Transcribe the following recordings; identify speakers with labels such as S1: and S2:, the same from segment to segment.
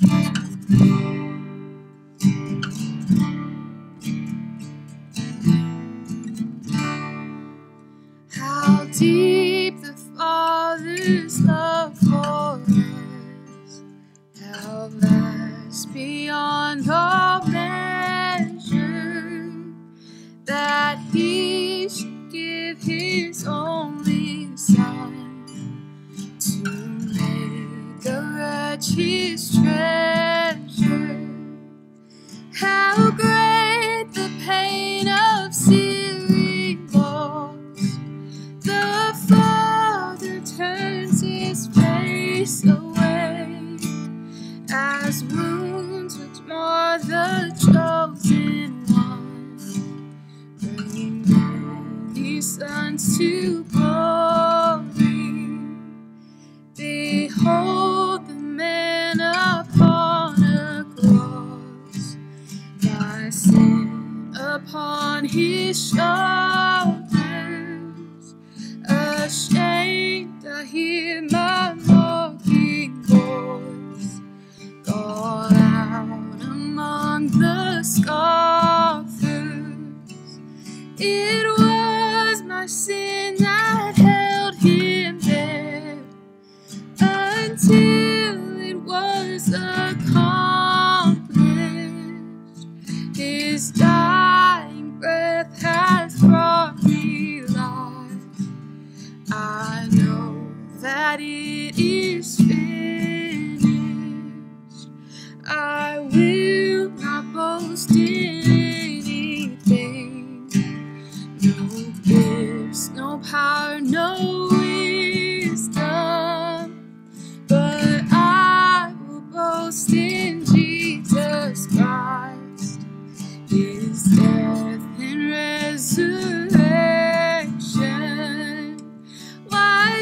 S1: How deep the Father's love for us, how vast beyond all measure, that He should give His only Son his shoulders. Ashamed, I hear my mocking voice call out among the scoffers. It was my sin that held him there until it was accomplished. I know that it is finished. I will not boast in anything. No gifts, no power, no wisdom. But I will boast in Jesus Christ, His death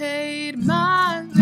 S1: paid my